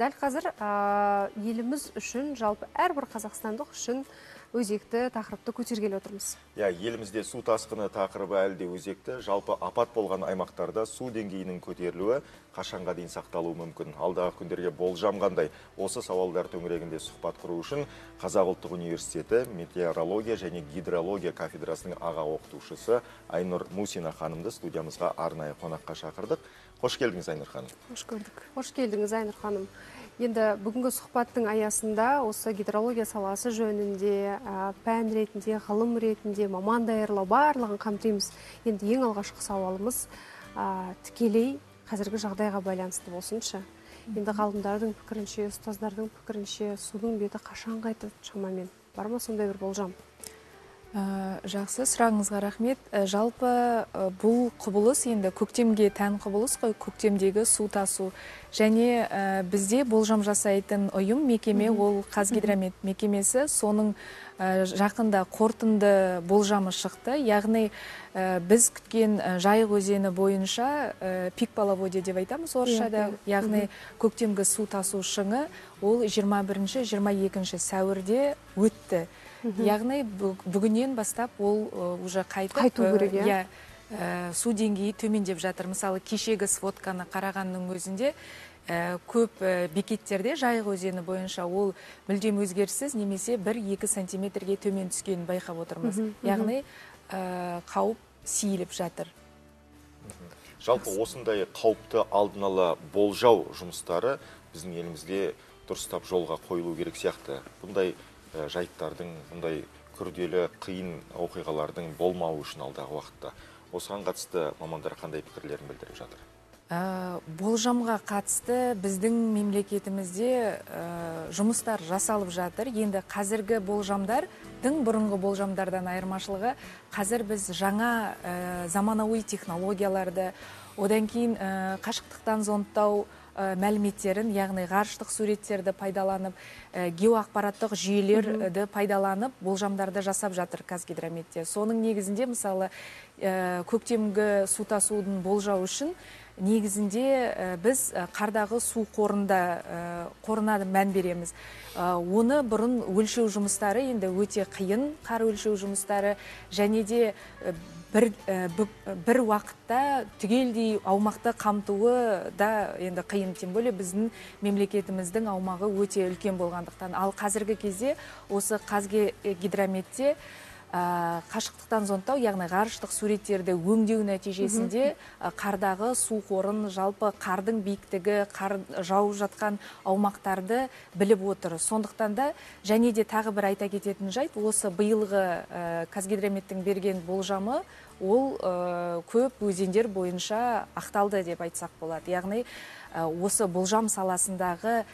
дәл қазір еліміз үшін жалпы әрбір қазақстандық үшін өзекті тақырыпты көтергелі отырмыз. Иә елімізде су тасқыны тақырыбы әлі де өзекті. Жалпы апат болған аймақтарда су деңгейінің көтерілуі қашанға дейін сақталуы мүмкін. Алдағы күндерге болжам қандай? Осы сауалдар төңірегінде сұхбат құру үшін қазақ ұлттық университеті метеорология және гидрология кафедрасының аға оқытушысы айнұр мусина ханымды студиямызға арнайы қонаққа шақырдық. Қош келдіңіз айнұр ханым қош көрдік қош келдіңіз айнұр ханым енді бүгінгі сұхбаттың аясында осы гидрология саласы жөнінде пән ретінде ғылым ретінде маман даярлау барлығын қамтимыз. Енді ең алғашқы сауалымыз тікелей қазіргі жағдайға байланысты болсыншы. Енді ғалымдардың пікірінше ұстаздардың пікірінше судың беті қашан қайтады шамамен. Бар ма сондай бір болжам? Ә, жақсы сұрағыңызға рахмет. Ә, жалпы ә, бұл құбылыс енді көктемге тән құбылыс қой көктемдегі су тасу. Және бізде болжам жасайтын ұйым мекеме ол қазгидромет мекемесі. Соның жақында қорытынды болжамы шықты. Яғни біз күткен жайық өзені бойынша пик половодье деп айтамыз орысшада. Иә, иә. яғни көктемгі су тасу шыңы ол 21-22 сәуірде өтті. Яғни бүгіннен бастап ол уже қайтып қайту керек иә? иә су деңгейі төмендеп жатыр. Мысалы кешегі сводканы қарағанның өзінде көп бекеттерде жайық өзені бойынша ол мүлдем өзгеріссіз немесе бір екі сантиметрге төмен түскенін байқап отырмыз. Яғни қауіп сейіліп жатыр. Жалпы осындай қауіпті алдын ала болжау жұмыстары біздің елімізде дұрыстап жолға қойылу керек сияқты. Бұндай жайттардың бұндай күрделі қиын оқиғалардың болмауы үшін алдағы уақытта. Осыған қатысты мамандар қандай пікірлерін білдіріп жатыр? Ә, болжамға қатысты біздің мемлекетімізде ә, жұмыстар жасалып жатыр. Енді қазіргі болжамдардың бұрынғы болжамдардан айырмашылығы қазір біз жаңа ә, заманауи технологияларды одан кейін ә, қашықтықтан зондтау мәліметтерін яғни ғарыштық суреттерді пайдаланып ә, геоақпараттық жүйелерді пайдаланып болжамдарды жасап жатыр қазгидрометте соның негізінде мысалы көктемгі су тасудың болжау үшін негізінде біз қардағы су қорында қорына мән береміз. Оны бұрын өлшеу жұмыстары енді өте қиын қар өлшеу жұмыстары және де бір, бір уақытта түгелдей аумақты қамтуы да енді қиын. Тем более біздің мемлекетіміздің аумағы өте үлкен болғандықтан. Ал қазіргі кезде осы қазгидрометте қашықтықтан зондтау яғни ғарыштық суреттерді өңдеу нәтижесінде қардағы су қорын жалпы қардың биіктігі қар жауып жатқан аумақтарды біліп отыр. Сондықтан да және де тағы бір айта кететін жайт осы биылғы қазгидрометтің берген болжамы ол көп өзендер бойынша ақталды деп айтсақ болады. Яғни осы болжам саласындағы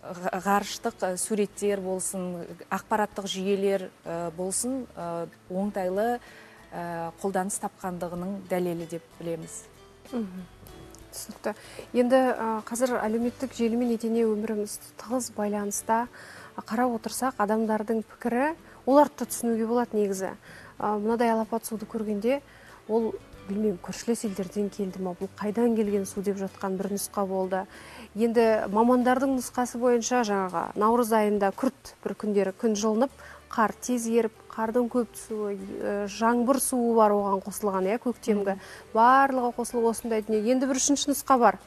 ғарыштық суреттер болсын ақпараттық жүйелер болсын оңтайлы қолданыс тапқандығының дәлелі деп білеміз. Түсінікті. Енді қазір әлеуметтік желімен етене өміріміз тығыз байланыста қарап отырсақ адамдардың пікірі оларды да түсінуге болады негізі. Мынадай алапат суды көргенде ол білмеймін көршілес елдерден келді ма бұл қайдан келген су деп жатқан бір нұсқа болды. Енді мамандардың нұсқасы бойынша жаңағы наурыз айында күрт бір күндері күн жылынып қар тез еріп қардың көп түсуі жаңбыр суы бар оған қосылған иә көктемгі. Барлығы қосылып осындай дүние. Енді бір үшінші нұсқа бар.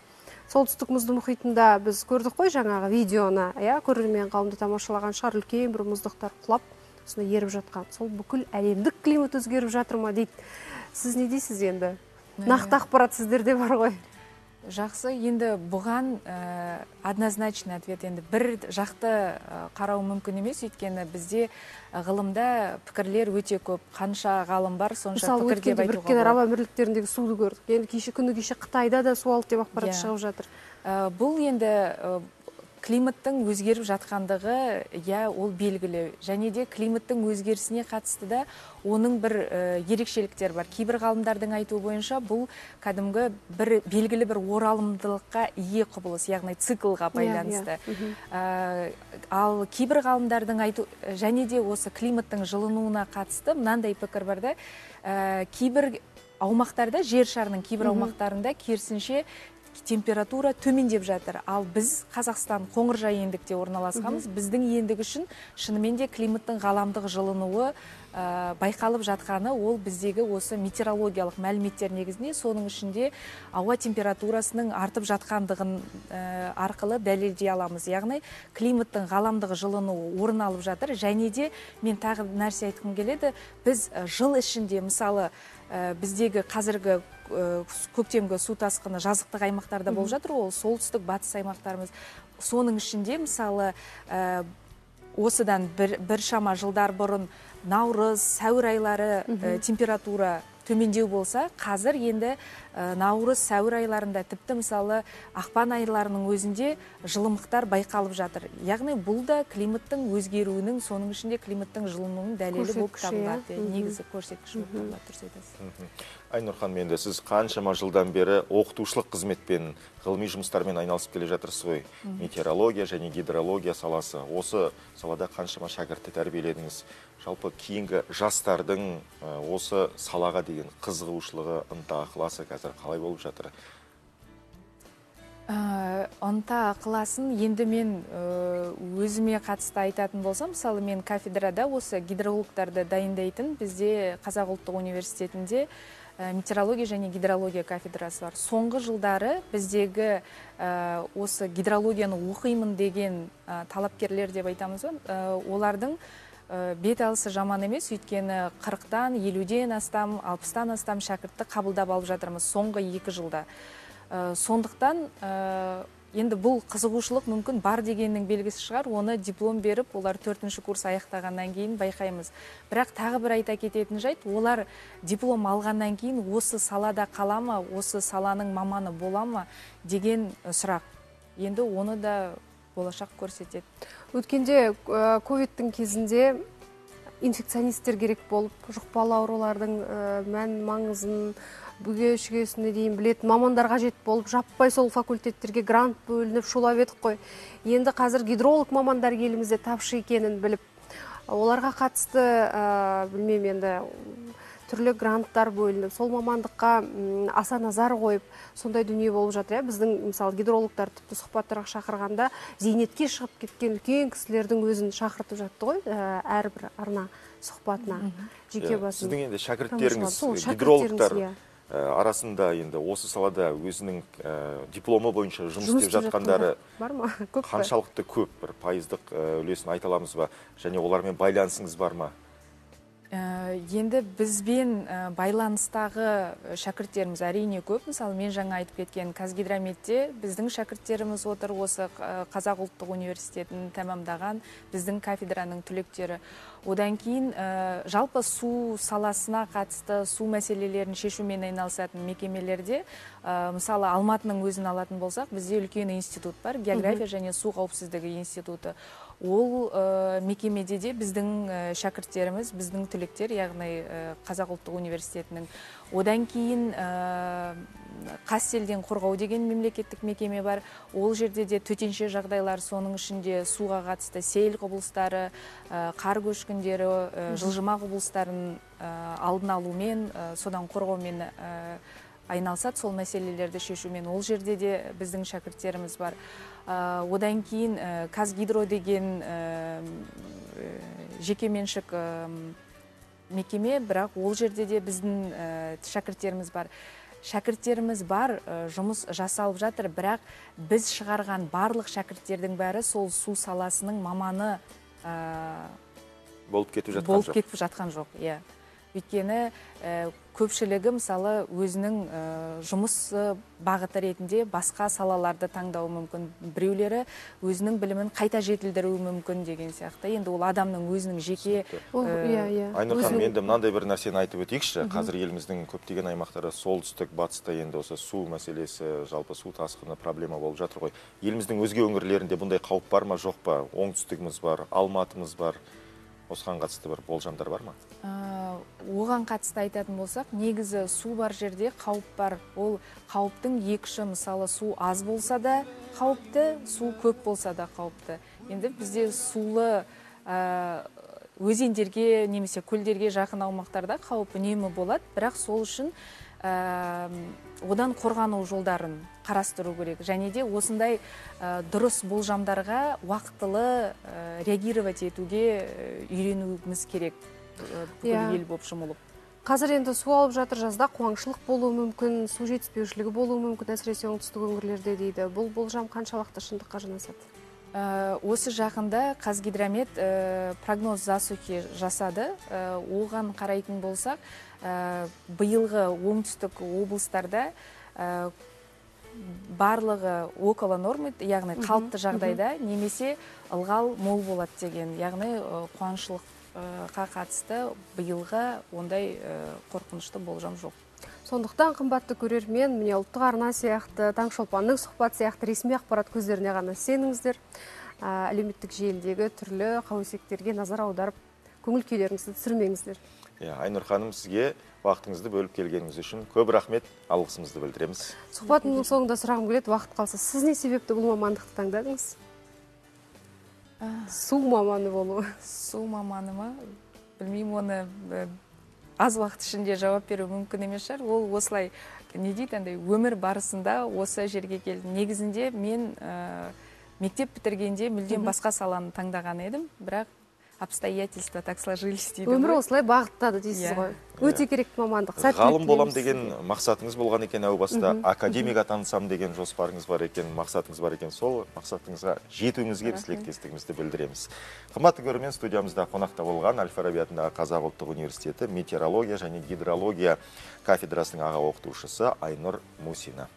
Солтүстік мұзды мұхитында біз көрдік қой жаңағы видеоны иә көрермен қауымды тамашалаған шығар үлкен бір мұздықтар құлап осындай еріп жатқан. Сол бүкіл әлемдік климат өзгеріп жатыр ма дейді. Сіз не дейсіз енді? Нақты ақпарат сіздерде бар ғой. Жақсы енді бұған ә, однозначный ответ. Енді бір жақты ә, қарау мүмкін емес. Өйткені бізде ғылымда пікірлер өте көп. Қанша ғалым бар сонша пікір деп айтуға біріккен араб әмірліктеріндегі суды көрдік. Енді кеше күні кеше қытайда да су алды деп ақпарат yeah. Иә. шығып жатыр. Ә, бұл енді климаттың өзгеріп жатқандығы иә ол белгілі. Және де климаттың өзгерісіне қатысты да оның бір ә, ерекшеліктер бар. Кейбір ғалымдардың айтуы бойынша бұл кәдімгі бір белгілі бір оралымдылыққа ие құбылыс яғни циклға иә, байланысты. Ә, ал кейбір ғалымдардың айту және де осы климаттың жылынуына қатысты мынандай пікір бар да ә, кейбір аумақтарда жер шарының кейбір аумақтарында керісінше температура төмендеп жатыр. Ал біз қазақстан қоңыржай ендікте орналасқанбыз. Біздің ендік үшін шынымен де климаттың ғаламдық жылынуы ә, байқалып жатқаны ол біздегі осы метеорологиялық мәліметтер негізінде соның ішінде ауа температурасының артып жатқандығын ә, арқылы дәлелдей аламыз. Яғни климаттың ғаламдық жылынуы орын алып жатыр. Және де мен тағы нәрсе айтқым келеді. Біз ә, жыл ішінде мысалы біздегі қазіргі ә, көктемгі су тасқыны жазықтық аймақтарда болып жатыр. Ол солтүстік батыс аймақтарымыз. Соның ішінде мысалы ә, осыдан бір, біршама жылдар бұрын наурыз сәуір айлары ә, температура төмендеу болса қазір енді ә, наурыз сәуір айларында тіпті мысалы ақпан айларының өзінде жылымықтар байқалып жатыр. Яғни бұл да климаттың өзгеруінің соның ішінде климаттың жылынуының дәлелі болып табылады. иә, негізі көрсеткіш болып табылады дұрыс айтасыз айнұр ханым енді сіз қаншама жылдан бері оқытушылық қызметпен ғылыми жұмыстармен айналысып келе жатырсыз ғой. Метеорология және гидрология саласы. Осы салада қаншама шәкіртті тәрбиеледіңіз? Жалпы кейінгі жастардың осы салаға деген қызығушылығы ынта ықыласы қазір қалай болып жатыр? Ә, ынта ықыласын енді мен өзіме қатысты айтатын болсам мысалы мен кафедрада осы гидрологтарды дайындайтын бізде қазақ ұлттық университетінде метеорология және гидрология кафедрасы бар. Соңғы жылдары біздегі осы гидрологияны оқимын деген талапкерлер деп айтамыз ба олардың бет алысы жаман емес өйткені 40-тан 50-ден астам 60-тан астам шәкіртті қабылдап алып жатырмыз соңғы екі жылда. Ә, сондықтан ә, енді бұл қызығушылық мүмкін бар дегеннің белгісі шығар. Оны диплом беріп олар төртінші курс аяқтағаннан кейін байқаймыз. Бірақ тағы бір айта кететін жайт олар диплом алғаннан кейін осы салада қала ма осы саланың маманы бола ма деген сұрақ. Енді оны да болашақ көрсетеді. Өткенде ә, ковидтің кезінде инфекционисттер керек болып жұқпалы аурулардың ә, мән маңызын бүге шүгесіне дейін білетін мамандар қажет болып жаппай сол факультеттерге грант бөлініп шулап едік қой. Енді қазір гидролог мамандар елімізде тапшы екенін біліп оларға қатысты ә, білмеймін енді түрлі гранттар бөлініп сол мамандыққа аса назар қойып сондай дүние болып жатыр иә. Біздің мысалы гидрологтар тіпті сұхбаттарға шақырғанда зейнетке шығып кеткен үлкен кісілердің өзін шақыртып жатты ғой ә, әрбір арна сұхбатына. Жеке Иә, басын сіздің енді шәкірттеріңіз гидрологтар иә. ә, арасында енді осы салада өзінің ә, дипломы бойынша жұмыс істеп жатқандары бар ма? Көп қаншалықты көп? бір пайыздық үлесін айта аламыз ба? Және олармен байланысыңыз бар ма? Енді бізбен ә, байланыстағы шәкірттеріміз әрине көп. Мысалы мен жаңа айтып кеткен қазгидрометте біздің шәкірттеріміз отыр. Осы қазақ ұлттық университетін тәмамдаған біздің кафедраның түлектері. Одан кейін ә, жалпы су саласына қатысты су мәселелерін шешумен айналысатын мекемелерде ә, мысалы алматының өзін алатын болсақ бізде үлкен институт бар. География және су қауіпсіздігі институты. Ол ә, мекемеде де біздің ә, шәкірттеріміз біздің түлектер яғни ә, қазақ ұлттық университетінің одан кейін ә, қастелден қорғау деген мемлекеттік мекеме бар. Ол жерде де төтенше жағдайлар соның ішінде суға қатысты сел құбылыстары ә, қар көшкіндері ә, жылжыма құбылыстарын ә, алдын алумен ә, содан қорғаумен ә, айналысады. Сол мәселелерді шешумен ол жерде де біздің шәкірттеріміз бар. Одан кейін ә, қазгидро деген ә, жекеменшік мекеме бірақ ол жерде де біздің шәкірттеріміз бар. Шәкірттеріміз бар жұмыс жасалып жатыр бірақ біз шығарған барлық шәкірттердің бәрі сол су саласының маманы ә, болып кетіп жатқан болып жоқ. кетіп жатқан жоқ иә. Өйткені ә, көпшілігі мысалы өзінің ә, жұмыс бағыты ретінде басқа салаларды таңдауы мүмкін. Біреулері өзінің білімін қайта жетілдіруі мүмкін деген сияқты. Енді ол адамның өзінің жеке Ол, иә иә. Айнұр ханым енді мынандай бір нәрсені айтып өтейікші. Қазір еліміздің көптеген аймақтары солтүстік батыста енді осы су мәселесі жалпы су тасқыны проблема болып жатыр ғой. Еліміздің өзге өңірлерінде бұндай қауіп бар ма жоқ па? Оңтүстігіміз бар алматымыз бар. Осыған қатысты бір болжамдар бар ма? Ә, оған қатысты айтатын болсақ негізі су бар жерде қауіп бар. Ол қауіптің екі ұшы мысалы су аз болса да қауіпті су көп болса да қауіпті. Енді бізде сулы ә, өзендерге немесе көлдерге жақын аумақтарда қауіп үнемі болады. Бірақ сол үшін одан қорғану жолдарын қарастыру керек. Және де осындай ә, дұрыс болжамдарға уақытылы ә, реагировать етуге ә, үйренуіміз керек. Бүкіл Иә. ел болып жұмылып қазір енді су алып жатыр жазда. Қуаңшылық болуы мүмкін су жетіспеушілігі болуы мүмкін әсіресе оңтүстік өңірлерде дейді. Бұл болжам қаншалықты шындыққа жанасады? Осы жақында қазгидромет ә, прогноз засухи жасады. Ә, оған қарайтын болсақ биылғы оңтүстік облыстарда барлығы около нормы яғни қалыпты жағдайда немесе ылғал мол болады деген яғни қуаңшылыққа қатысты биылғы ондай қорқынышты болжам жоқ. Сондықтан қымбатты көрермен міне ұлттық арна сияқты таңшолпанның сұхбат сияқты ресми ақпарат көздеріне ғана сеніңіздер. Әлеуметтік желідегі түрлі қауесеттерге назар аударып көңіл күйлеріңізді түсірмеңіздер. Иә айнұр ханым сізге уақытыңызды бөліп келгеніңіз үшін көп рахмет алғысымызды білдіреміз. Сұхбатымның соңында сұрағым келеді уақыт қалса сіз не себепті бұл мамандықты таңдадыңыз? Су маманы болу. Су маманы ма? Білмеймін оны аз уақыт ішінде жауап беру мүмкін емес шығар. Ол осылай не дейді андай өмір барысында осы жерге келдім негізінде мен ә, мектеп бітіргенде мүлдем басқа саланы таңдаған едім. Бірақ обстоятельства так сложились дейді өмір осылай бағыттады дейсіз Иә. ғой. Өте керекті мамандық Сәттілік ғалым болам деген мақсатыңыз болған екен әу баста. Академик атансам деген жоспарыңыз бар екен мақсатыңыз бар екен. Сол мақсатыңызға жетуіңізге біз тілектестігімізді білдіреміз. Қымбатты көрермен студиямызда қонақта болған әл фараби атындағы қазақ ұлттық университеті метеорология және гидрология кафедрасының аға оқытушысы айнұр мусина.